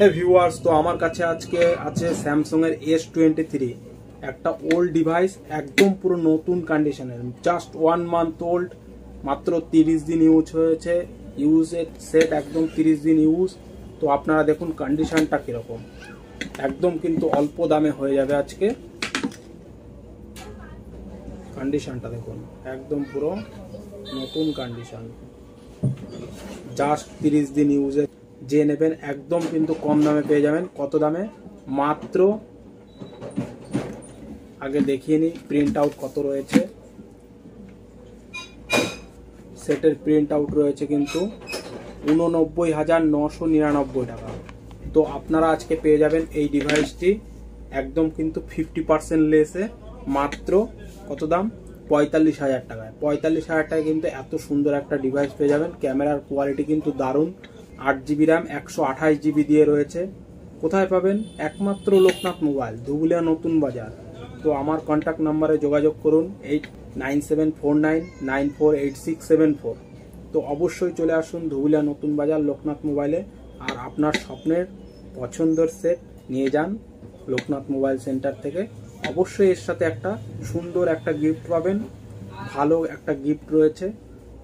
হ্যাঁ ভিউয়ার্স, তো আমার কাছে আজকে আছে স্যামসাং এর এস টোয়েন্টি থ্রি একটা ওল্ড ডিভাইস একদম পুরো নতুন কন্ডিশনের জাস্ট ওয়ান মান্থ ওল্ড মাত্র তিরিশ দিন ইউজ হয়েছে। ইউজের সেট একদম তিরিশ দিন ইউজ তো আপনারা দেখুন কন্ডিশনটা কীরকম। একদম কিন্তু অল্প দামে হয়ে যাবে আজকে। কন্ডিশনটা দেখুন। একদম পুরো নতুন কন্ডিশন জাস্ট তিরিশ দিন ইউজে যে নেবেন একদম কিন্তু কম দামে পেয়ে যাবেন। কত দামে? মাত্র আগে দেখিয়ে নিই প্রিন্ট আউট কত রয়েছে। সেটের প্রিন্ট আউট রয়েছে কিন্তু উননব্বই হাজার নশো নিরানব্বই টাকা। তো আপনারা আজকে পেয়ে যাবেন এই ডিভাইসটি একদম কিন্তু ফিফটি পার্সেন্ট লেসে, মাত্র কত দাম? পঁয়তাল্লিশ হাজার টাকায়। পঁয়তাল্লিশ হাজার টাকায় কিন্তু এত সুন্দর একটা ডিভাইস পেয়ে যাবেন। ক্যামেরার কোয়ালিটি কিন্তু দারুণ। আট জিবি র্যাম একশো আঠাশ জিবি দিয়ে রয়েছে। কোথায় পাবেন? একমাত্র লোকনাথ মোবাইল, ধুবুলিয়া নতুন বাজার। তো আমার কন্ট্যাক্ট নাম্বারে যোগাযোগ করুন eight nine seven four nine nine four eight six seven four তো অবশ্যই চলে আসুন ধুবুলিয়া নতুন বাজার লোকনাথ মোবাইলে আর আপনার স্বপ্নের পছন্দের সেট নিয়ে যান লোকনাথ মোবাইল সেন্টার থেকে। অবশ্যই এর সাথে একটা সুন্দর একটা গিফট পাবেন, ভালো একটা গিফট রয়েছে,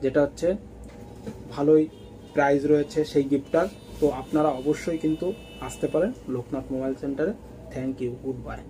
যেটা হচ্ছে ভালোই প্রাইজ রয়েছে সেই গিফটটার তো আপনারা অবশ্যই কিন্তু আসতে পারেন লোকনাথ মোবাইল সেন্টারে। Thank you good bye